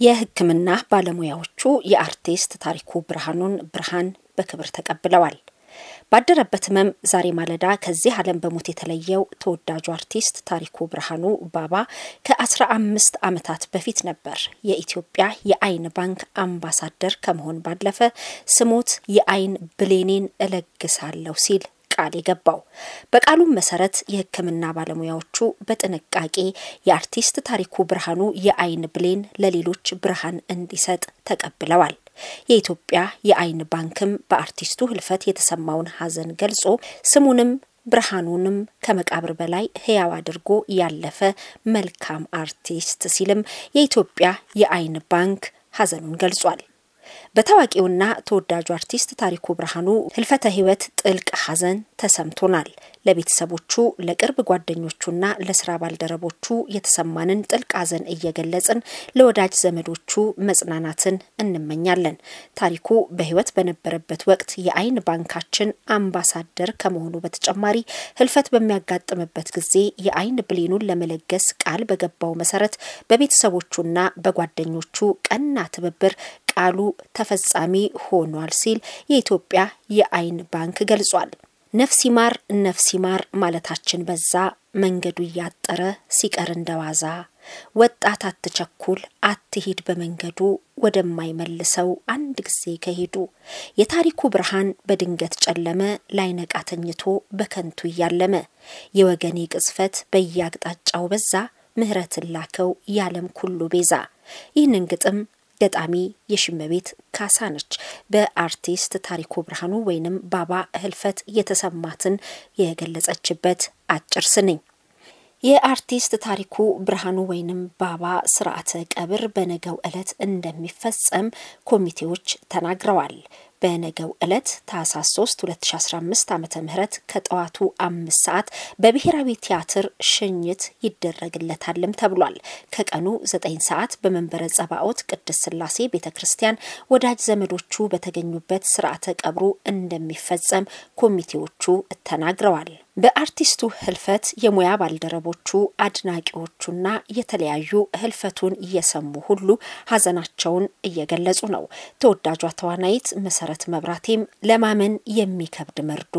የሕክምና ባለሙያዎቹ የአርቲስት ታሪኩ ብርሃኑን ብርሃን በክብር ተቀብለዋል። ባደረበት ህመም ዛሬ ማለዳ ከዚህ ዓለም በሞት የተለየው ተወዳጁ አርቲስት ታሪኩ ብርሃኑ ባባ ከአስራ አምስት ዓመታት በፊት ነበር የኢትዮጵያ የዓይን ባንክ አምባሳደር ከመሆን ባለፈ ስሞት የዓይን ብሌኔን እለግሳለሁ ሲል ቃል የገባው። በቃሉም መሰረት የህክምና ባለሙያዎቹ በጥንቃቄ የአርቲስት ታሪኩ ብርሃኑ የዓይን ብሌን ለሌሎች ብርሃን እንዲሰጥ ተቀብለዋል። የኢትዮጵያ የዓይን ባንክም በአርቲስቱ ህልፈት የተሰማውን ሐዘን ገልጾ ስሙንም ብርሃኑንም ከመቃብር በላይ ህያው አድርጎ ያለፈ መልካም አርቲስት ሲልም የኢትዮጵያ የዓይን ባንክ ሐዘኑን ገልጿል። በታዋቂውና ተወዳጁ አርቲስት ታሪኩ ብርሃኑ ህልፈተ ህይወት ጥልቅ ሐዘን ተሰምቶናል። ለቤተሰቦቹ ለቅርብ ጓደኞቹና ለስራ ባልደረቦቹ የተሰማንን ጥልቅ ሐዘን እየገለጽን ለወዳጅ ዘመዶቹ መጽናናትን እንመኛለን። ታሪኩ በህይወት በነበረበት ወቅት የዓይን ባንካችን አምባሳደር ከመሆኑ በተጨማሪ ህልፈት በሚያጋጥምበት ጊዜ የዓይን ብሌኑን ለመለገስ ቃል በገባው መሰረት በቤተሰቦቹና በጓደኞቹ ቀና ትብብር ቃሉ ተፈጻሚ ሆኗል ሲል የኢትዮጵያ የዓይን ባንክ ገልጿል። ነፍስ ይማር ነፍስ ይማር ማለታችን በዛ መንገዱ እያጠረ ሲቀር እንደዋዛ ወጣት አትቸኩል አትሂድ በመንገዱ ወደማይመልሰው አንድ ጊዜ ከሄዱ። የታሪኩ ብርሃን በድንገት ጨለመ ላይነቃ ተኝቶ በከንቱ እያለመ። የወገኔ ቅጽፈት በየአቅጣጫው በዛ ምህረትን ላከው የዓለም ኩሉ ቤዛ። ይህንን ግጥም ገጣሚ የሽመቤት ካሳ ነች። በአርቲስት ታሪኩ ብርሃኑ ወይንም ባባ ህልፈት የተሰማትን የገለጸችበት አጭር ስንኝ። የአርቲስት ታሪኩ ብርሃኑ ወይንም ባባ ስርዓተ ቀብር በነገው ዕለት እንደሚፈጸም ኮሚቴዎች ተናግረዋል። በነገው ዕለት ታህሳስ 3 2015 ዓ ም ከጠዋቱ አምስት ሰዓት በብሔራዊ ቲያትር ሽኝት ይደረግለታልም ተብሏል። ከቀኑ 9 ሰዓት በመንበረ ጸባኦት ቅድስት ሥላሴ ቤተ ክርስቲያን ወዳጅ ዘመዶቹ በተገኙበት ስርዓተ ቀብሩ እንደሚፈጸም ኮሚቴዎቹ ተናግረዋል። በአርቲስቱ ህልፈት የሙያ ባልደረቦቹ፣ አድናቂዎቹና የተለያዩ ህልፈቱን እየሰሙ ሁሉ ሀዘናቸውን እየገለጹ ነው። ተወዳጇ ተዋናይት መሰረት መብራቴም ለማመን የሚከብድ መርዶ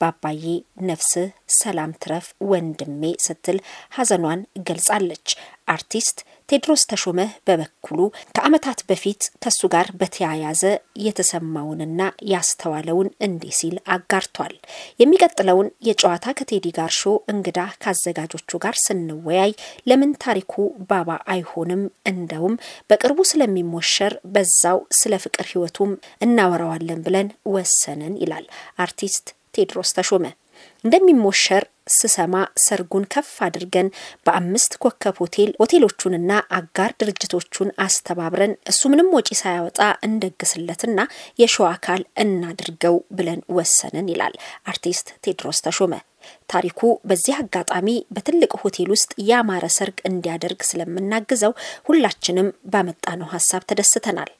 ባባዬ ነፍስህ ሰላም ትረፍ ወንድሜ ስትል ሀዘኗን ገልጻለች። አርቲስት ቴድሮስ ተሾመ በበኩሉ ከዓመታት በፊት ከሱ ጋር በተያያዘ የተሰማውንና ያስተዋለውን እንዲህ ሲል አጋርቷል። የሚቀጥለውን የጨዋታ ከቴዲ ጋር ሾ እንግዳ ከአዘጋጆቹ ጋር ስንወያይ ለምን ታሪኩ ባባ አይሆንም? እንደውም በቅርቡ ስለሚሞሸር በዛው ስለ ፍቅር ህይወቱም እናወራዋለን ብለን ወሰንን ይላል አርቲስት ቴድሮስ ተሾመ። እንደሚሞሸር ስሰማ ሰርጉን ከፍ አድርገን በአምስት ኮከብ ሆቴል ሆቴሎቹንና አጋር ድርጅቶቹን አስተባብረን እሱ ምንም ወጪ ሳያወጣ እንደግስለትና የሸዋ አካል እናድርገው ብለን ወሰንን ይላል አርቲስት ቴድሮስ ተሾመ። ታሪኩ በዚህ አጋጣሚ በትልቅ ሆቴል ውስጥ ያማረ ሰርግ እንዲያደርግ ስለምናግዘው ሁላችንም ባመጣነው ሀሳብ ተደስተናል።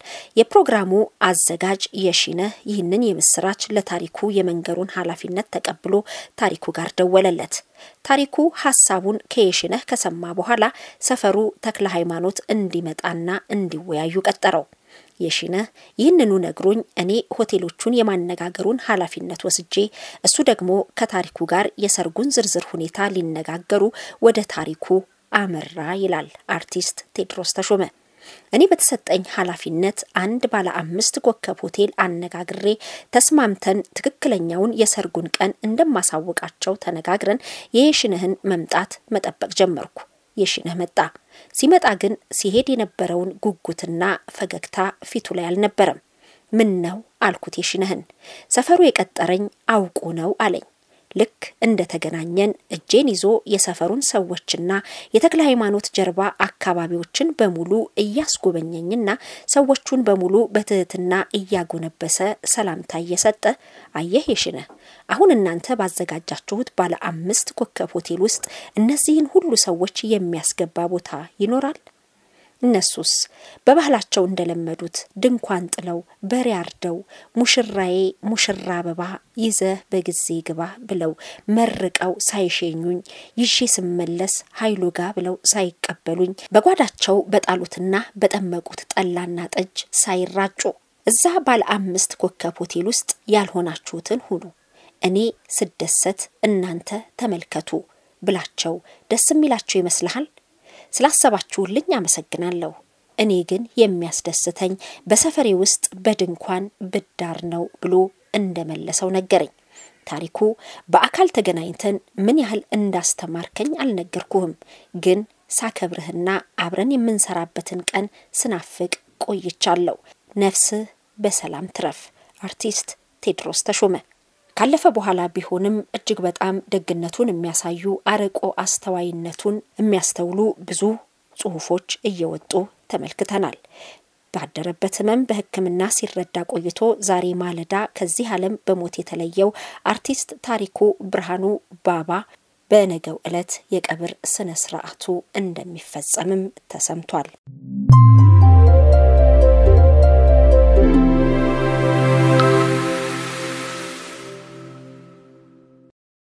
የፕሮግራሙ አዘጋጅ የሺነህ ይህንን የምስራች ለታሪኩ የመንገሩን ኃላፊነት ተቀብሎ ታሪኩ ጋር ደወለለት። ታሪኩ ሀሳቡን ከየሺነህ ከሰማ በኋላ ሰፈሩ ተክለ ሃይማኖት እንዲመጣና እንዲወያዩ ቀጠረው። የሺነህ ይህንኑ ነግሮኝ እኔ ሆቴሎቹን የማነጋገሩን ኃላፊነት ወስጄ እሱ ደግሞ ከታሪኩ ጋር የሰርጉን ዝርዝር ሁኔታ ሊነጋገሩ ወደ ታሪኩ አመራ ይላል አርቲስት ቴድሮስ ተሾመ። እኔ በተሰጠኝ ኃላፊነት አንድ ባለ አምስት ኮከብ ሆቴል አነጋግሬ ተስማምተን ትክክለኛውን የሰርጉን ቀን እንደማሳውቃቸው ተነጋግረን የየሽነህን መምጣት መጠበቅ ጀመርኩ። የሽነህ መጣ። ሲመጣ ግን ሲሄድ የነበረውን ጉጉትና ፈገግታ ፊቱ ላይ አልነበረም። ምን ነው አልኩት የሽነህን። ሰፈሩ የቀጠረኝ አውቁ ነው አለኝ። ልክ እንደ ተገናኘን እጄን ይዞ የሰፈሩን ሰዎችና የተክለ ሃይማኖት ጀርባ አካባቢዎችን በሙሉ እያስጎበኘኝና ሰዎቹን በሙሉ በትህትና እያጎነበሰ ሰላምታ እየሰጠ አየህ የሽነህ፣ አሁን እናንተ ባዘጋጃችሁት ባለ አምስት ኮከብ ሆቴል ውስጥ እነዚህን ሁሉ ሰዎች የሚያስገባ ቦታ ይኖራል? እነሱስ በባህላቸው እንደለመዱት ድንኳን ጥለው በሬ አርደው ሙሽራዬ ሙሽራ አበባ ይዘህ በጊዜ ግባ ብለው መርቀው ሳይሸኙኝ ይዤ ስመለስ ኃይሉ ጋ ብለው ሳይቀበሉኝ በጓዳቸው በጣሉትና በጠመቁት ጠላና ጠጅ ሳይራጩ እዛ ባለ አምስት ኮከብ ሆቴል ውስጥ ያልሆናችሁትን ሁኑ፣ እኔ ስደሰት እናንተ ተመልከቱ ብላቸው ደስ የሚላቸው ይመስልሃል? ስላሰባችሁልኝ አመሰግናለሁ። እኔ ግን የሚያስደስተኝ በሰፈሬ ውስጥ በድንኳን ብዳር ነው ብሎ እንደመለሰው ነገረኝ። ታሪኩ በአካል ተገናኝተን ምን ያህል እንዳስተማርከኝ አልነገርኩህም፣ ግን ሳከብርህና አብረን የምንሰራበትን ቀን ስናፍቅ ቆይቻለሁ። ነፍስህ በሰላም ትረፍ። አርቲስት ቴዎድሮስ ተሾመ ካለፈ በኋላ ቢሆንም እጅግ በጣም ደግነቱን የሚያሳዩ አርቆ አስተዋይነቱን የሚያስተውሉ ብዙ ጽሁፎች እየወጡ ተመልክተናል። ባደረበት ሕመም በሕክምና ሲረዳ ቆይቶ ዛሬ ማለዳ ከዚህ ዓለም በሞት የተለየው አርቲስት ታሪኩ ብርሃኑ ባባ በነገው ዕለት የቀብር ስነ ስርዓቱ እንደሚፈጸምም ተሰምቷል።